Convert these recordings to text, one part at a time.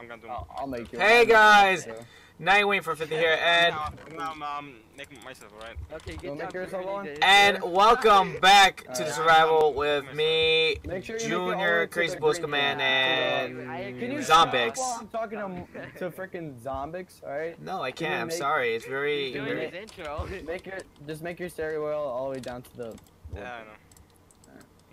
I'm gonna do. I'll, I'll make you. Hey, one. guys. So, Knightwing for 50 here, and now, now I'm making myself alright. Okay, Don't good make job. yourself Rudy. on. And welcome back to the Alright. survival with me, sure you make it all the Junior, Crazy the Command, zone. and I agree Can you with Zombix. while I'm talking to, to freaking Zombix, alright? No, I Can you can't. I'm make- sorry. It's very. Doing Very- his intro. Make your just make your stereo wheel all the way down to the. Yeah, I know.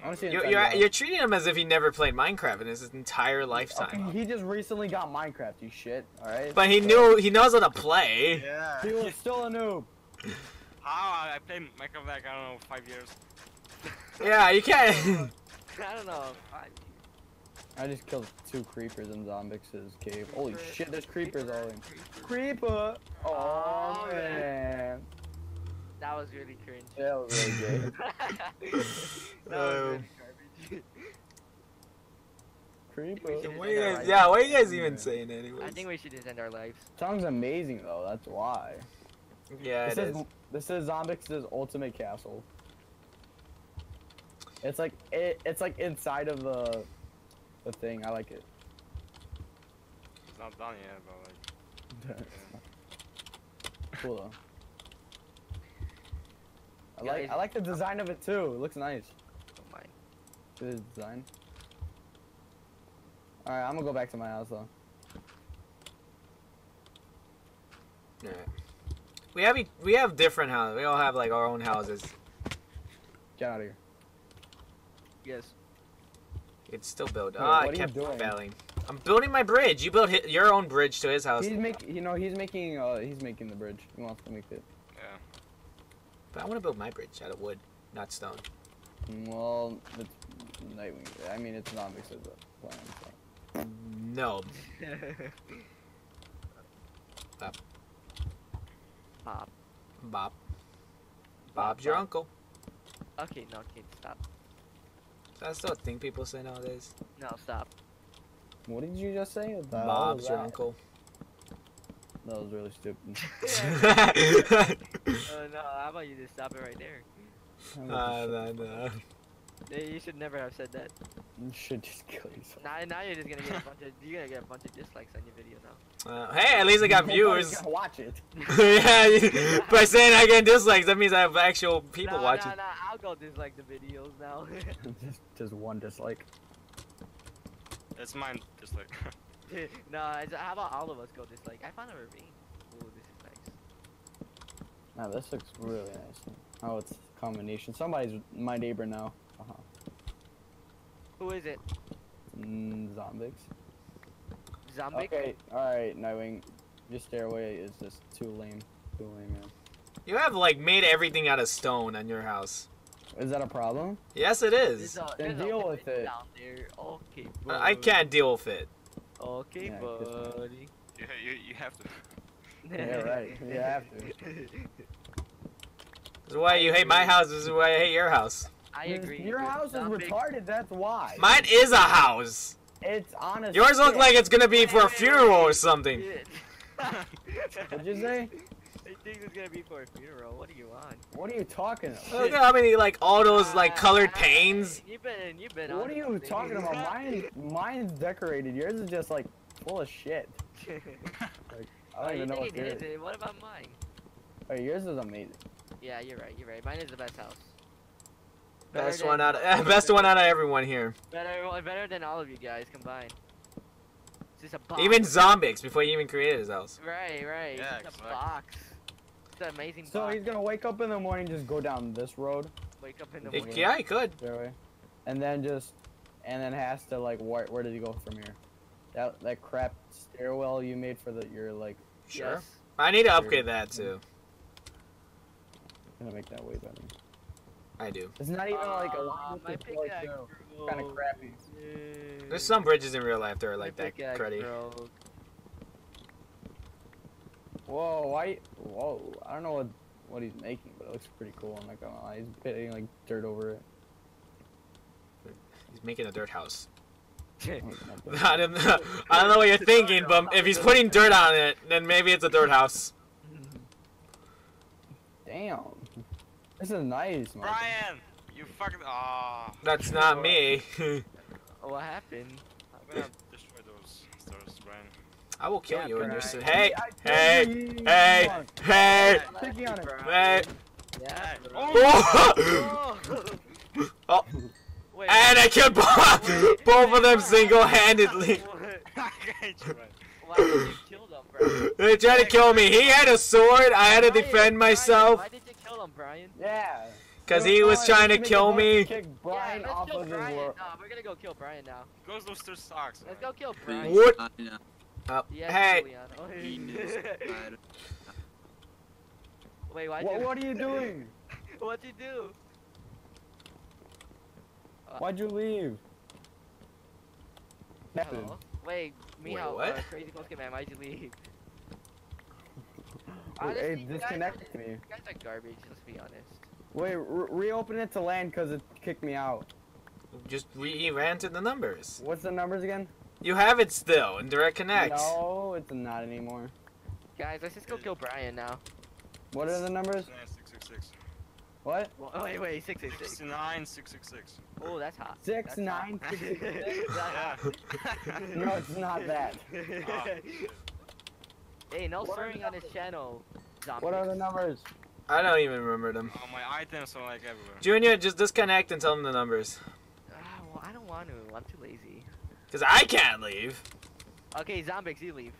I want to see. You're, you're, you're treating him as if he never played Minecraft in his entire Okay, lifetime. he just recently got Minecraft, you shit, alright? But he knew he knows how to play. Yeah. He was still a noob. How? I played Minecraft like I don't know five years. Yeah, you can't. I don't know. I, I just killed two creepers in Zombix's cave. Holy shit, there's creepers all in. Creeper! Oh, Oh, man. That was really cringe. That was really good. that was Um, really garbage. Creeper. What are you guys, yeah, what are you guys even saying, anyway? I think we should just end our lives. Song's amazing though, that's why. Yeah, This it is, is. this is Zombix's ultimate castle. It's like it, it's like inside of the the thing. I like it. It's not done yet, but like. cool though. I Yeah, like I like the design of it too. It looks nice. Don't mind. The design. All right, I'm gonna go back to my house though. Alright. We have e- we have different houses. We all have like our own houses. Get out of here. Yes. It's still built. Ah, I kept failing. I'm building my bridge. You built your own bridge to his house. He's make you know he's making uh he's making the bridge. He wants to make it. Yeah. But I want to build my bridge out of wood, not stone. Well, it's Knightwing. I mean, it's Zombix's plan. So. No. Pop. Bob. Bob's your uncle. Okay, no, kid, stop. That's the thing people say nowadays. No, stop. What did you just say? What Bob's was your uncle. That was really stupid. Uh, no, how about you just stop it right there? uh, no, no. You should never have said that. You should just kill yourself. Now, now you're just gonna get a bunch of you're gonna get a bunch of dislikes on your video now. Uh, hey, at least I got Nobody's viewers. gonna watch it. yeah, by saying I get dislikes, that means I have actual people no, watching. No, no, I'll go dislike the videos now. just, just one dislike. It's mine. Just like. no, it's, how about all of us go dislike? I found a ravine. Ooh, this is nice. Now this looks really nice. Oh, it's a combination. Somebody's my neighbor now. Uh-huh. Who is it? Mm, Zombix. Zombie? Okay, alright, Knightwing. Your stairway is just too lame. Too lame, man. You have like made everything out of stone on your house. Is that a problem? Yes, it is. There's a, Then there's a deal with it. Down there. Okay, I I can't deal with it. Okay, Yeah, I guess not. buddy. You, you, you have to. Yeah, right. You have to. This is why you hate my house. This is why I hate your house. I agree. Your house is Zombie- retarded, that's why. Mine is a house. It's honest. Yours look like it's gonna be for a funeral or something. What'd you say? I think it's gonna be for a funeral. What do you want? What are you talking about? Look at how many like all those like Ah, colored panes. You've been, you've been. What on are you something. talking about? Mine, mine's decorated. Yours is just like full of shit. I Oh, don't you even know think what's yours. is? What about mine? Oh, yours is amazing. Yeah, you're right. You're right. Mine is the best house. Best one out. Of, best one out of everyone here. Better, better than all of you guys combined. It's just a box. Even Zombix before he even created his house. Right, right. Yeah, it's just a box. It's an amazing So box. he's gonna wake up in the morning, just go down this road, Wake up in the morning. yeah, he could. and then just, and then has to like, where, where does he go from here? That that crap stairwell you made for the your like, Sure. Yes. I need to upgrade that too. gonna make that way better. I do. It's not even like a ah, Aw, long my distance floor, pickaxe too. broke. Kinda crappy. Yay. There's some bridges in real life that are My like that pickaxe cruddy. broke. Whoa, why? Whoa, I don't know what what he's making, but it looks pretty cool. I'm not gonna lie. He's putting like dirt over it. He's making a dirt house. Oh, not dirt. I don't, know, I don't know what you're thinking, but if he's putting dirt on it, then maybe it's a dirt house. Damn. This is nice, man. Brian! You fucking. Ah. That's not me. what happened? I'm gonna destroy those stairs, Brian. I will kill Yeah, you in your correct. suit. Hey, hey, hey, hey, Sticky on it. hey. Oh! Oh. Oh. Wait. And I killed both, both of them single-handedly. I hate you, man. Why did you kill them, bro? They tried to kill me. He had a sword. I had to defend myself Why did you kill him, Brian? Yeah. because he was trying to Let's make a kill me. Kick Brian yeah, let's kill of Brian. world. Nah, we're gonna go kill Brian now. Ghost Booster sucks. Let's go kill Brian. What? I know. Oh, Yeah, hey, He knows about it. Wait, why'd What, you? what are you doing? What'd you do? Why'd you leave? Nothing. Hello? Wait, me Wait, how what? Uh, crazy Polska man, why'd you leave? Wait, Honestly, hey, disconnect me. You guys are garbage, let's be honest. Wait, re- reopen it to land because it kicked me out. just re- he ran to the numbers. What's the numbers again? You have it still in Direct Connect. No, it's not anymore. Guys, let's just go kill Brian now. What are the numbers? 666. What? Well, oh, wait, wait, 666. 69, 666. Oh, that's hot. Six, That's nine, hot. six, six, six? That's hot. No, it's not that. Shit. hey, no swearing on this channel. What are the numbers? I don't even remember them. Oh, my items are like everywhere. Junior, just disconnect and tell them the numbers. Ah, well, I don't want to. I'm too lazy. Because I can't leave. Okay, Zombix, you leave.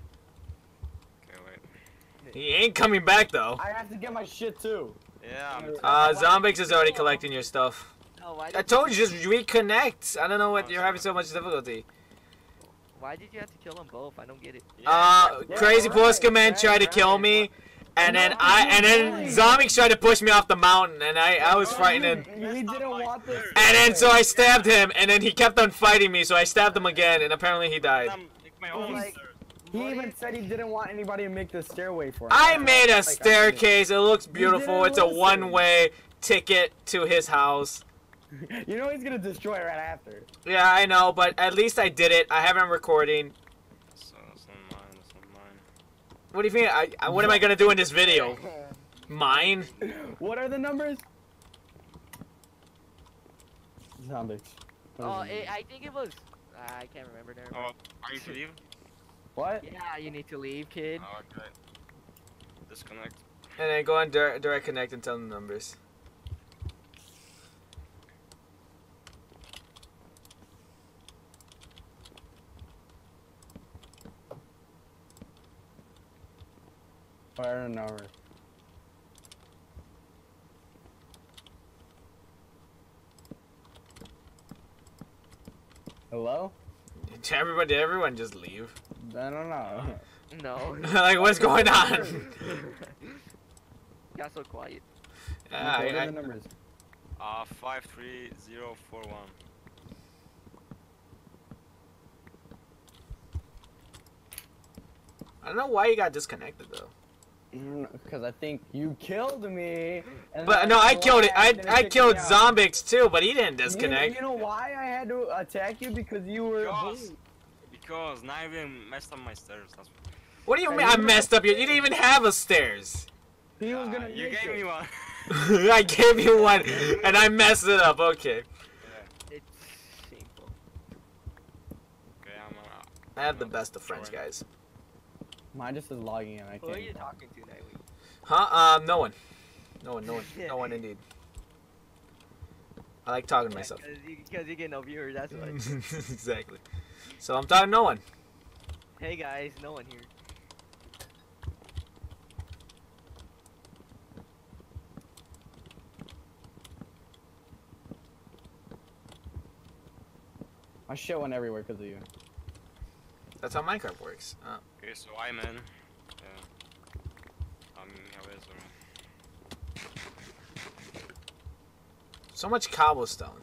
Okay, wait. He ain't coming back though. I have to get my shit too. Yeah, I'm Uh, Zombix is already collecting your stuff. Oh, why I told you, just reconnect. I don't know what you're having so much difficulty. why did you have to kill them both? I don't get it. Uh, Yeah, Crazy right, Polska Man right, tried to kill right. me, and then No, I, and then right. Zombix tried to push me off the mountain, and I, I was Oh, frightened. you- He didn't want this. And then so I stabbed him, and then he kept on fighting me, so I stabbed him again, and apparently he died. I'm make my own like- He even said he didn't want anybody to make the stairway for him. I made a like staircase. It looks beautiful. It's a one-way ticket to his house. You know he's gonna destroy it right after. Yeah, I know, but at least I did it. I have him recording. So, it's not mine, it's not mine. What do you think? I, I, what am I gonna do in this video? Mine? What are the numbers? Zombies. Oh, it, I think it was. Uh, I can't remember there. Oh, are you to leave? What? Yeah, you need to leave, kid. Oh, okay. Disconnect. And then go on direct, direct connect and tell them the numbers. What are the numbers? Hello? Did everybody, did everyone just leave? I don't know. No. like, what's going on? Got so quiet. Yeah, what I- are I- the numbers? Uh, 53041. I don't know why you got disconnected though. Because I think you killed me. But no, I killed it. I I killed me. Zombix too, but he didn't You- disconnect. You, know why I had to attack you? Because you were. Because, because even messed up my stairs. That's What do you Hey, mean? you I messed up. You you didn't even have a stairs. He was Uh, gonna. you gave it. me one. I gave you one, and I messed it up. Okay. It's simple. Okay, I'm. Uh, I have the best of friends, guys. Mine just is logging in. I Who are can't. you talking to, Knightwing? Huh? Um, no one. No one. No one. No one indeed. I like talking to myself. Because you, 'cause you get no viewers, that's why. exactly. So I'm talking to no one. hey guys, no one here. My shit went everywhere because of you. That's how Minecraft works. Uh, okay, so I'm in. Yeah. I'm in already. so much cobblestone,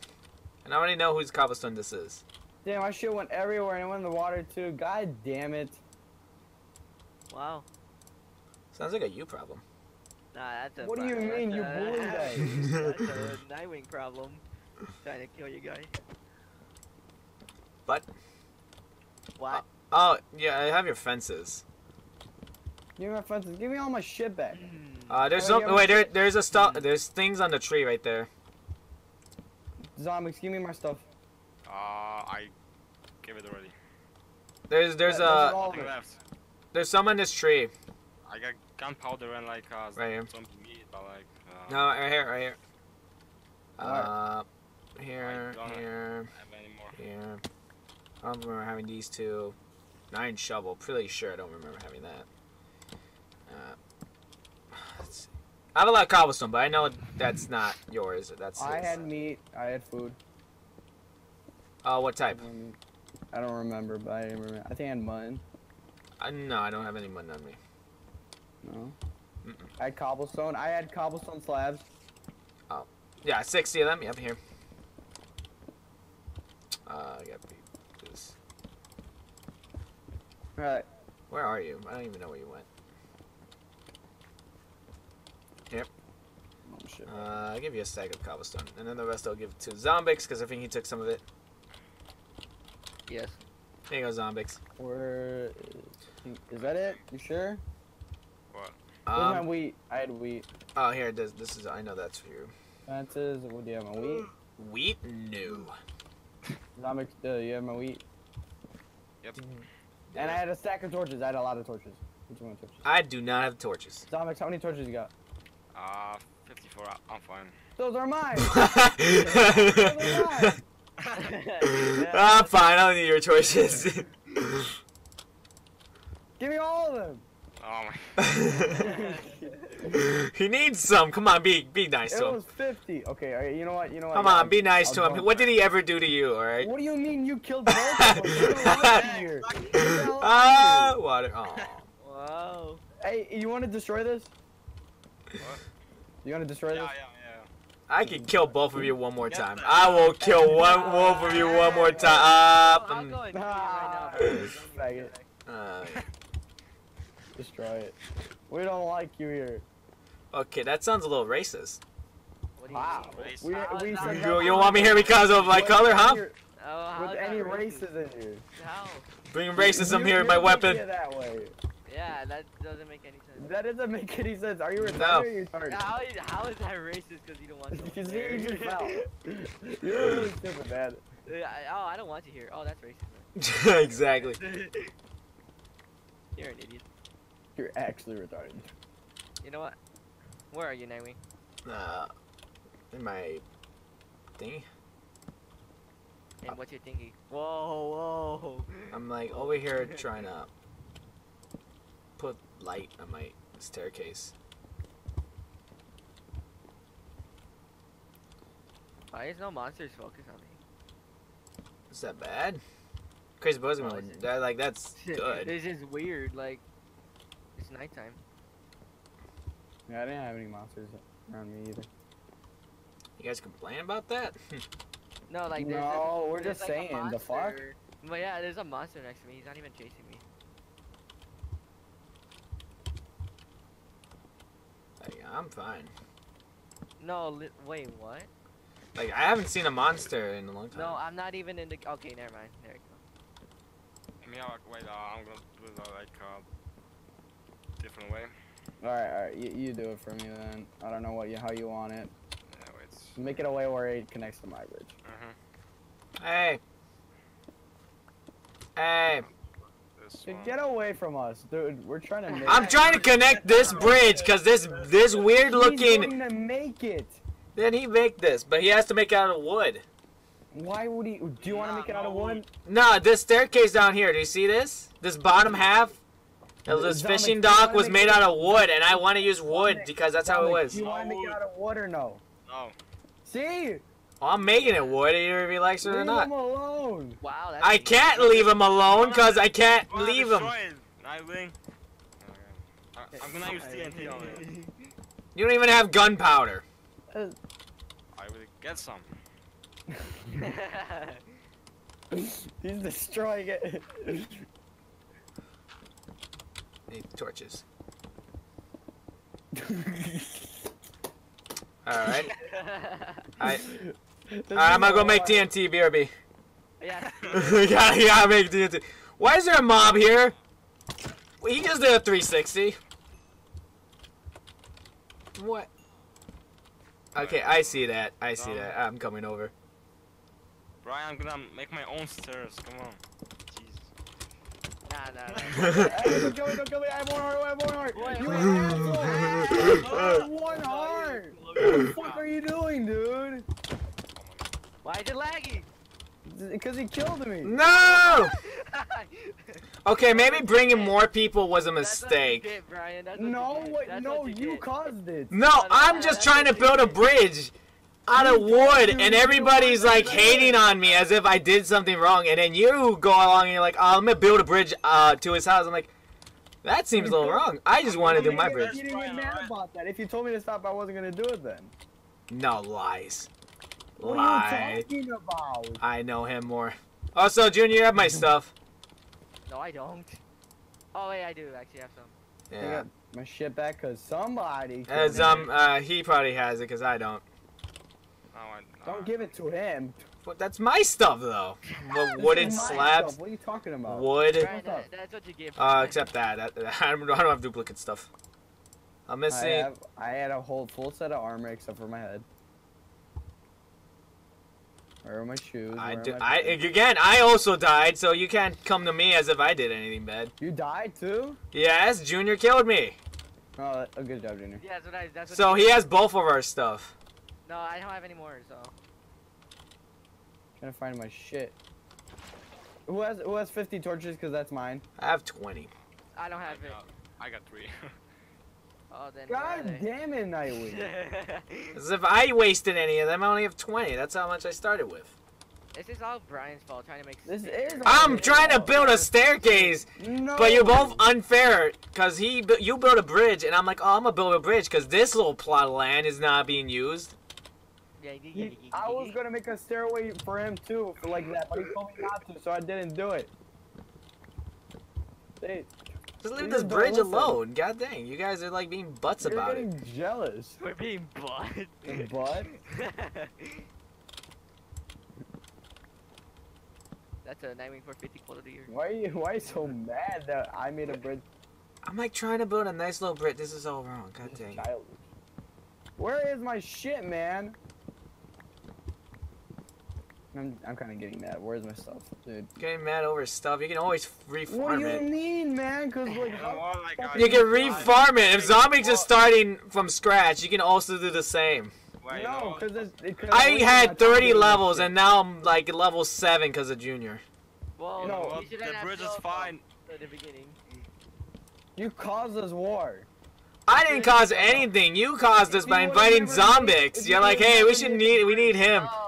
and I already know whose cobblestone this is. Damn, my shit went everywhere and it went in the water too. God damn it. Wow. Sounds like a you problem. Nah, that's a. What do you that's mean? You a- bullied us. That's a Knightwing problem. Trying to kill you guys. But What? Oh yeah, I have your fences. Give me my fences. Give me all my shit back. Uh, there's Oh, no wait. There, there's a stuff. There's things on the tree right there. Zombies, give me my stuff. Uh, I gave it already. There's there's That- that's a all of Nothing it. left. There's some in this tree. I got gunpowder and like uh, Right here. zombie meat, but like. Uh, No, right here, right here. Where? Uh, here, I don't here, have any more. here. I don't remember having these two. Nine shovel. Pretty sure I don't remember having that. Uh. I have a lot of cobblestone, but I know that's not yours. That's I his. had meat. I had food. Oh, what type? Um, I don't remember, but I remember. I think I had mutton. Uh, no, I don't have any mutton on me. No. Mm-mm. I had cobblestone. I had cobblestone slabs. Oh, yeah, 60 of them. Yep, here. Uh, I got this. Right. Where are you? I don't even know where you went. Oh shit. Uh, I'll give you a stack of cobblestone, and then the rest I'll give to Zombix because I think he took some of it. Yes. Here you go, Zombix. Where is, is that it? You sure? What? Where's my Um, wheat? I had wheat. oh, here it is. This is. I know that's for you. Fences. What do you have? My wheat. Wheat? No. Zombie. Uh, you have my wheat. Yep. And I had a stack of torches. I had a lot of torches. Which one torches? I do not have torches. Zombix, how many torches you got? Uh, 54. I- I'm fine. Those are mine. I'm fine. I don't need your torches. Give me all of them. Oh my. he needs some. Come on, be be nice It to him. It was 50. Okay, all right, you know what? You know what? Come yeah, on, be nice I'll to him. go. What did he ever do to you? All right. What do you mean you killed both of them? Ah, water. Oh. Wow. Hey, you want to destroy this? What? You want to destroy Yeah, this? yeah, I can kill both of you one more time. I will kill one both of you one more time. Uh, I'll go and do it Ah, right now. uh, Destroy it. We don't like you here. okay, that sounds a little racist. What do you Wow. mean? We, we is said that You, you don't want me here because of my color, huh? any- Oh, how With any races in here. How? Bring racism You- here, you my weapon. that way. Yeah, that doesn't make any sense. That doesn't make any sense. Are you retarded No. or you retarded? How is, how is that racist because you don't want to? You see, you just fell. You're really stupid, man. Yeah, I- oh, I don't want to hear. Oh, that's racist. exactly. You're an idiot. You're actually retarded. You know what? Where are you, Knightwing? Uh, in my thingy, And what's your thingy? Whoa, whoa. I'm like over here trying to put light on my staircase. Why is no monsters focus on me? Is that bad? Crazy Boys, No, gonna- that like that's good. This is weird. Like, it's nighttime. Yeah, I didn't have any monsters around me either. You guys complain about that? No, like there's No, a, we're there's, just like, saying, the fuck? But yeah, there's a monster next to me. He's not even chasing me. like, I'm fine. No, li- wait, what? Like I haven't seen a monster in a long time. No, I'm not even in the. Okay, never mind. There you go. yeah. Me, uh, wait, uh, I'm gonna do it like uh, different way. Alright, alright, you, you do it for me then. I don't know what you how you want it. Yeah, wait. Make it a way where it connects to my bridge. Uh-huh. Hey. Hey. Dude, get away from us, dude. We're trying to make I'm trying to connect this bridge because this this weird looking He's looking. going to make it. Then he make this, but he has to make it out of wood. Why would he? Do you want to make it out of wood? No, this staircase down here. Do you see this? This bottom half. of This Dominic, fishing dock was made it- out of wood, and I want to use wood Dominic, because that's how it was. Do you want to make it out of wood or no? No. See? Well, I'm making it wood, either if he likes it or Leave not. him alone. Wow, that's. I can't leave him alone because I can't Wanna leave him. destroy it, Knightwing. I, I'm gonna use TNT on it. You don't even have gunpowder. Uh, I will get some. He's destroying it. Need torches. All right. I. I'm gonna go make TNT. BRB. yeah. you gotta, you gotta make TNT. Why is there a mob here? Well, he just did a 360. What? Okay, I see that. I see that. I'm coming over. Brian, I'm gonna make my own stairs. Come on. Jeez. Nah, nah, nah. Hey, don't kill me, don't kill me. I have one heart, I have one heart. Wait, You wait, asshole. I have one heart. You- What the fuck are you doing, dude? Why is it lagging? Because he killed me. No! Okay, maybe bringing more people was a That's what you mistake. get, Brian. That's what No, you get. That's no, what you get. caused it. No, I'm just trying to build a bridge out of wood, and everybody's like hating on me as if I did something wrong, and then you go along and you're like, oh, I'm gonna build a bridge uh, to his house. I'm like, that seems a little wrong. I just want to do my bridge. You didn't get mad about that. If you told me to stop, I wasn't gonna do it then. No lies. What Lie. are you talking about? I know him more. Also, Junior, you have my stuff. No, I don't. Oh wait, I do actually have some. I Yeah. got my shit back because somebody. As um, uh, he probably has it because I don't. No, I, no, Don't give it to him. But that's my stuff though. Wo- Wooden slabs, stuff. What are you talking about? wood. Brian, up? that, that's what you get. Uh, except that, that I don't, I don't have duplicate stuff. I'm I, missing. have, I had a whole full set of armor except for my head. Where are my shoes? I Where are do. my I again. I also died, so you can't come to me as if I did anything bad. You died too? Yes, Junior killed me. Oh, that- oh good job, Junior. Yeah, that's what I. That's what So he has both of our stuff. No, I don't have any more. So. Trying to find my shit. Who has who has 50 torches? Cause that's mine. I have 20. I don't I have it. I got three. Oh, then. God damn it, Knightwing. As if I wasted any of them, I only have 20. That's how much I started with. this is all Brian's fault, trying to make. This is I'm all trying to build a staircase, No. but you're both unfair. Cause he, you built a bridge, and I'm like, oh, I'm gonna build a bridge, cause this little plot of land is not being used. Yeah, He- yeah, yeah, I was gonna make a stairway for him too, for like that, but he told me not to, so I didn't do it. They, Just leave this bridge listen. alone. God dang, you guys are like being butts you're about it. getting jealous. We're being bought. But That's a Knightwing 450 quality here. why are you why are you so mad that I made a bridge? I'm like trying to build a nice little bridge. This is all wrong. God dang. is childish. Where is my shit, man? I'm I'm kind of getting mad. Where's my stuff, dude? Getting mad over stuff. You can always refarm it. What do you it. mean, man? Cause like, You know how what, like, fuck You can refarm it. If zombies are starting from scratch, you can also do the same. Well, you no, because it's. Because I had 30 levels and now I'm like level 7 because of Junior. Well, No, you the bridge is fine. At the beginning. You caused us war. I didn't cause anything. You caused this by inviting never zombies. You're like, hey, we should need, we need him. Oh,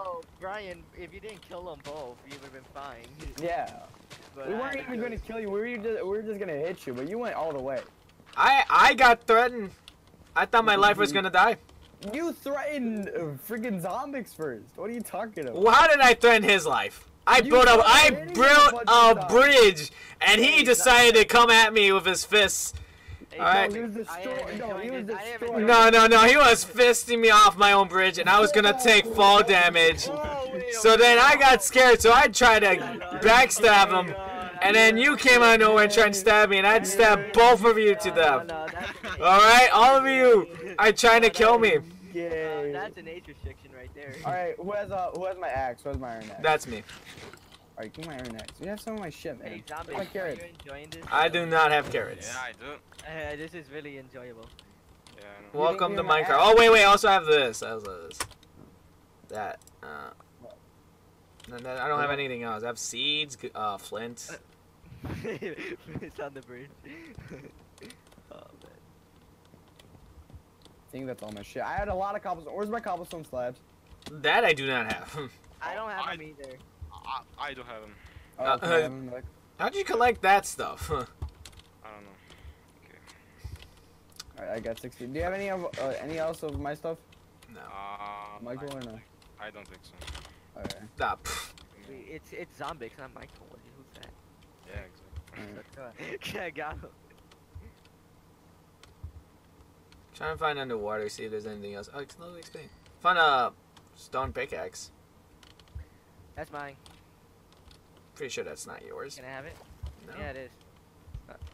Brian, if you didn't kill them both, you would have been fine. Yeah. But We weren't even gonna kill you. We were just we were just gonna hit you, but you went all the way. I I got threatened. I thought my life was gonna die. You threatened uh, freaking zombies first. What are you talking about? Well, how did I threaten his life? I You built a threatened I him a built a bridge, and he decided to come at me with his fists. Hey, Alright. No, he was I. No, he was enjoying this. I am destroying. enjoying No, no, no. He was fisting me off my own bridge, and I was gonna take fall damage. Wait a So then I got scared, so I tried to backstab him, and then you came out of nowhere and tried to stab me, and I'd stab both of you to No, death. no, that's an All right, all of you are trying to kill me. Uh, that's an age restriction right there. All right, who has uh who has my axe? Who has my iron axe? That's me. All right, give me my iron axe. You have some of my shit, man. Hey, zombie, my are you enjoying this? I do not have carrots. Yeah, I do. Uh, this is really enjoyable. Yeah, Welcome to You didn't give me Minecraft. my Oh wait, wait. I also have this. I also have this. That. Uh. I don't have anything else. I have seeds, uh, flint. it's on the bridge. oh man. I think that's all my shit. I had a lot of cobblestone. Where's my cobblestone slabs? That I do not have. I don't have I- them either. I, I do have them. Oh, Uh, okay, uh, have them, like- How'd you collect that stuff? I don't know. all right, I got 60. Do you have any of uh, any else of my stuff, no. Uh, Michael, I, or no? I don't think so. Alright. Nah, pff. Wait, It's it's Zombix, not Michael. Who's that? Yeah, exactly. alright. I got him. Trying to find underwater, see if there's anything else. Oh, it's no explain. Find a stone pickaxe. That's mine. Pretty sure that's not yours. Can I have it? No. Yeah, it is.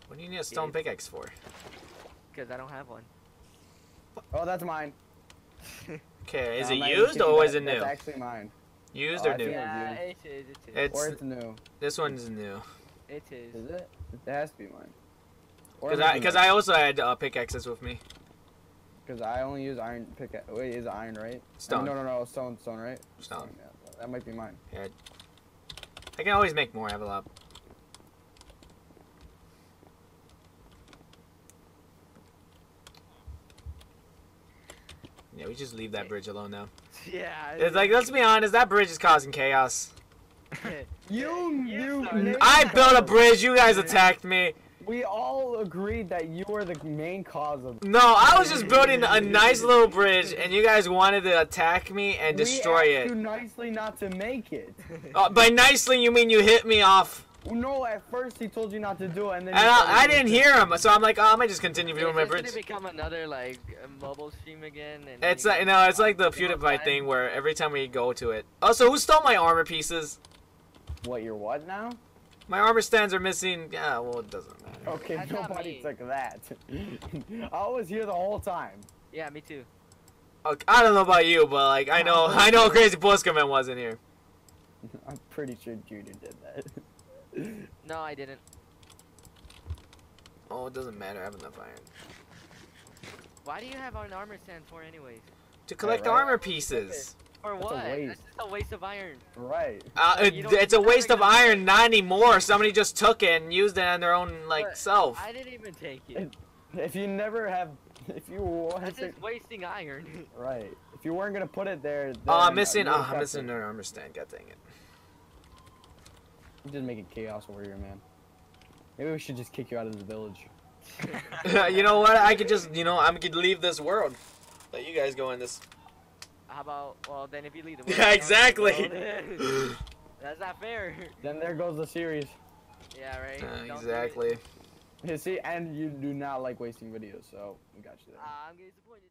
What do you need a stone pickaxe for? Because I don't have one. Oh, that's mine. Okay, is No, it I'm not even used or is it new? That's actually mine. Used Oh, or I new? Yeah, you. it is. It is. It's- or it's new. This one's new. it is. Is it? It has to be mine. Because I, cause I also had uh, pickaxes with me. Because I only use iron pickaxe. Wait, is it iron right? I mean, Stone. no, no, no, stone, stone, right? Stone. Yeah, that might be mine. I can always make more. I have a lot. Yeah, we just leave that bridge alone now. Yeah. It's like, let's be honest, that bridge is causing chaos. You, you, started. I built a bridge, you guys attacked me. We all agreed that you were the main cause of. No, I was just building a nice little bridge, and you guys wanted to attack me and destroy we asked it. You nicely not to make it. Uh, by nicely, you mean you hit me off. No, at first he told you not to do it, and then. And you I, I didn't hear him, so I'm like, oh, I might just continue doing Is my this bridge. gonna become another like mobile stream again? And It's you like, guys no, it's like the go PewDiePie thing where every time we go to it. Also, who stole my armor pieces? What? You're what now? My armor stands are missing. Yeah, well, it doesn't matter. Okay, That's nobody took that. I was here the whole time. Yeah, me too. Okay, I don't know about you, but like, I know, I know, Crazy Polska Man wasn't here. I'm pretty sure Judy did that. No, I didn't. Oh, it doesn't matter. I have enough iron Why do you have an armor stand for anyways? to collect right. armor pieces. For That's a what? waste. That's just a waste of iron. right. Uh, it, it's a waste of never iron. Not anymore. Somebody just took it and used it on their own like But self. I didn't even take it. It- If you never have, if you That's wasn't just wasting iron. right, if you weren't gonna put it there, Oh, I'm missing. you Oh, I'm kept missing it. an armor stand. God dang it. You're just making chaos warrior, man. Maybe we should just kick you out of the village. you know what? I could just, you know, I could leave this world. Let you guys go in this. How about? Well, then if you leave the Yeah, exactly. well, That's not fair. Then there goes the series. Yeah, right. Uh, Don't do it. exactly. You see, and you do not like wasting videos, so we got you there. Ah, I'm getting disappointed.